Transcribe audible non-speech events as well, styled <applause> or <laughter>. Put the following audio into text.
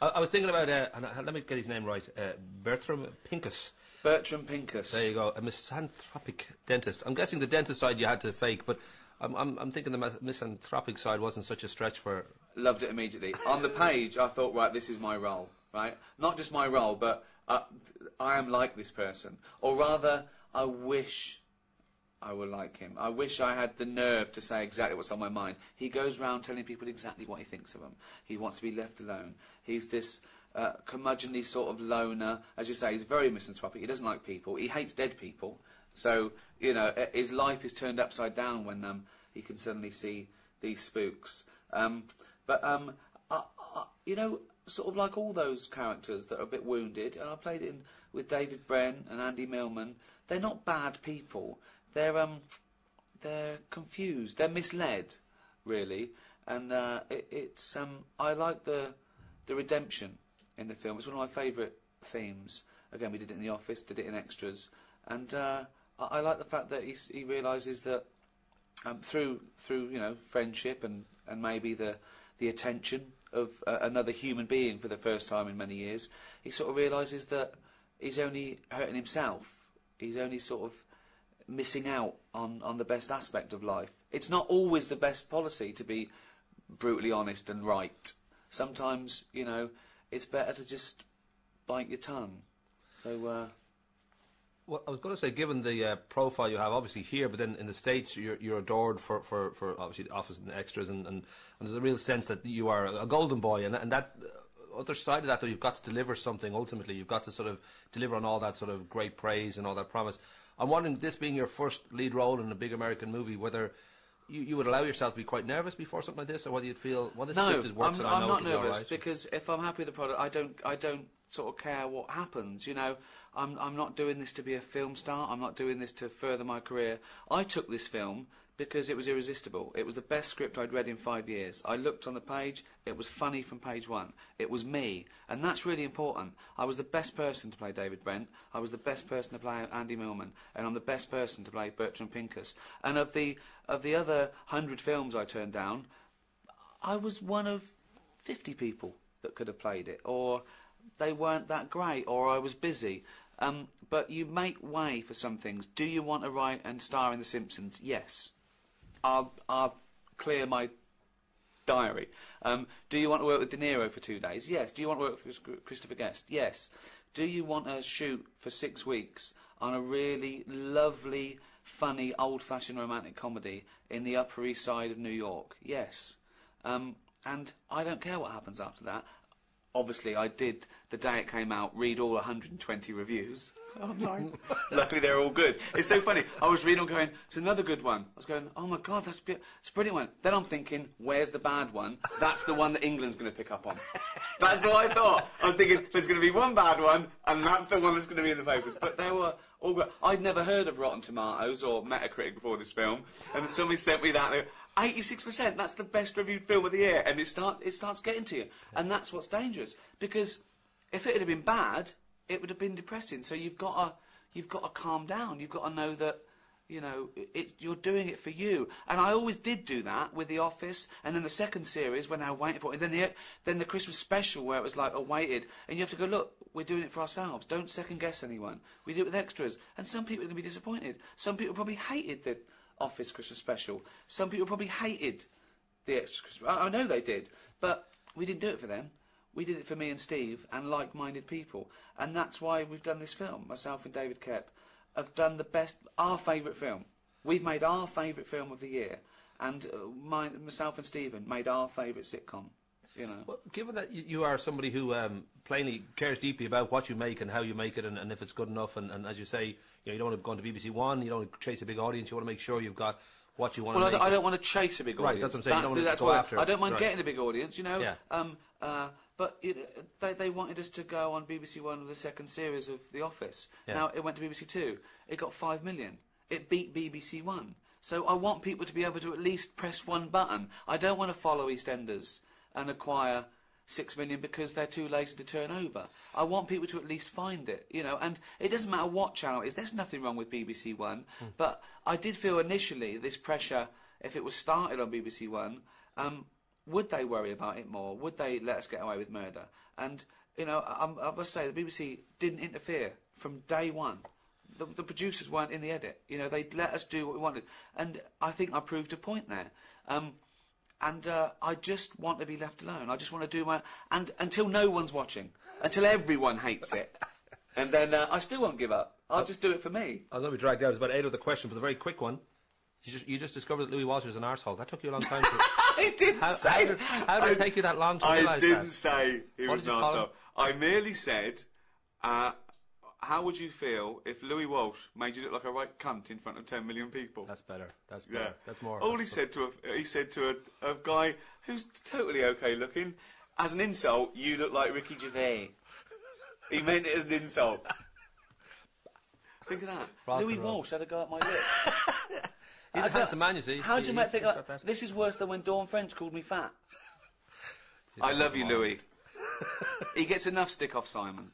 I, I was thinking about, uh, and I- let me get his name right, uh, Bertram Pincus. Bertram Pincus. There you go, a misanthropic dentist. I'm guessing the dentist side you had to fake, but I'm, I'm, I'm thinking the misanthropic side wasn't such a stretch for. Loved it immediately. On the page, I thought, right, this is my role, right? Not just my role, but uh, I am like this person. Or rather, I wish I were like him. I wish I had the nerve to say exactly what's on my mind. He goes round telling people exactly what he thinks of them. He wants to be left alone. He's this uh, curmudgeonly sort of loner. As you say, he's very misanthropic. He doesn't like people. He hates dead people. So, you know, uh, his life is turned upside down when um, he can suddenly see these spooks. Um, but, um, I, I, you know, sort of like all those characters that are a bit wounded, and I played in, with David Brent and Andy Millman, they're not bad people. They're, um, they're confused. They're misled, really. And uh, it, it's, um, I like the, the redemption in the film. It's one of my favourite themes. Again, we did it in The Office, did it in Extras. And uh, I, I like the fact that he, he realises that um, through through you know friendship and, and maybe the the attention of uh, another human being for the first time in many years, he sort of realises that he's only hurting himself. He's only sort of missing out on, on the best aspect of life. It's not always the best policy to be brutally honest and right. Sometimes, you know, it's better to just bite your tongue. So, uh, Well, I was going to say, given the uh, profile you have, obviously here, but then in the States, you're, you're adored for, for, for obviously the office and extras, and, and, and there's a real sense that you are a golden boy, and, and that uh, other side of that, though, you've got to deliver something ultimately. You've got to sort of deliver on all that sort of great praise and all that promise. I'm wondering, this being your first lead role in a big American movie, whether you, you would allow yourself to be quite nervous before something like this, or whether you'd feel, well, this no, script is works I'm, and I I'm know not it'll be nervous right. because if I'm happy with the product, I don't, I don't sort of care what happens. You know, I'm, I'm not doing this to be a film star. I'm not doing this to further my career. I took this film because it was irresistible. It was the best script I'd read in five years. I looked on the page. It was funny from page one. It was me, and that's really important. I was the best person to play David Brent. I was the best person to play Andy Millman, and I'm the best person to play Bertram Pincus. And of the of the other hundred films I turned down, I was one of 50 people that could have played it, or they weren't that great, or I was busy. Um, but you make way for some things. Do you want to write and star in The Simpsons? Yes. I'll, I'll clear my diary. Um, do you want to work with De Niro for two days? Yes. Do you want to work with Christopher Guest? Yes. Do you want to shoot for six weeks on a really lovely, funny, old-fashioned romantic comedy in the Upper East Side of New York? Yes. Um, and I don't care what happens after that. Obviously, I did, the day it came out, read all 120 reviews. <laughs> Oh no. <laughs> Luckily, they're all good. It's so funny. I was reading going, it's another good one. I was going, oh my god, that's bi- it's a brilliant one. Then I'm thinking, where's the bad one? That's the one that England's going to pick up on. <laughs> That's what I thought. I'm thinking, there's going to be one bad one, and that's the one that's going to be in the papers. But they were all good. I'd never heard of Rotten Tomatoes or Metacritic before this film, and somebody sent me that. And they- 86%, that's the best reviewed film of the year, and it, start, it starts getting to you. And that's what's dangerous, because if it had been bad, it would have been depressing. So you've got to, you've got to calm down. You've got to know that, you know, it, you're doing it for you. And I always did do that with The Office, and then the second series when they were waiting for it, and then the, then the Christmas special where it was like awaited, and you have to go, look, we're doing it for ourselves. Don't second guess anyone. We do it with extras. And some people are going to be disappointed. Some people probably hated the Office Christmas special. Some people probably hated the extra Christmas. I, I know they did, but we didn't do it for them. We did it for me and Steve and like-minded people, and that's why we've done this film. Myself and David Koepp have done the best, our favourite film. We've made our favourite film of the year, and uh, my, myself and Stephen made our favourite sitcom. You know. Well, given that you, are somebody who um, plainly cares deeply about what you make and how you make it, and, and if it's good enough, and, and as you say, you, know, you don't want to go on to BBC One, you don't want to chase a big audience, you want to make sure you've got what you want Well, I to don't, make. I don't want to chase a big Right, audience. that's what I'm saying, don't the- that's go why after I don't mind Right. getting a big audience, you know. Yeah. Um, uh, but it, they, they wanted us to go on BBC One with the second series of The Office. Yeah. Now it went to BBC Two. It got five million. It beat BBC One. So I want people to be able to at least press one button. I don't want to follow EastEnders and acquire six million because they're too lazy to turn over. I want people to at least find it, you know. And it doesn't matter what channel it is. There's nothing wrong with BBC One, but I did feel initially this pressure, if it was started on BBC One, um, would they worry about it more? Would they let us get away with murder? And you know, I, I I must say the BBC didn't interfere from day one. The, the producers weren't in the edit. You know, they let us do what we wanted, and I think I proved a point there. Um, and uh, I just want to be left alone. I just want to do my and until no one's watching, until everyone hates it, <laughs> and then uh, I still won't give up. I'll just do it for me. I'm going to be dragged out. it's about eight other questions, but a very quick one. You just, you just discovered that Louis Walsh is an arsehole. That took you a long time to... <laughs> I didn't How, how say. did, how did I- it take you that long to realise that? I didn't say he What was an arsehole. I merely said, uh, how would you feel if Louis Walsh made you look like a right cunt in front of 10 million people? That's better. That's yeah, better. That's more. All he said to a, he said to a, a guy who's totally okay looking, as an insult, you look like Ricky Gervais. he meant it as an insult. <laughs> Think of that. Louis. Walsh had a go at my lip. <laughs> He's a handsome man, you see. How do you make think like, that. this is worse than when Dawn French called me fat? <laughs> I love you, Louis. he gets enough stick off Simon.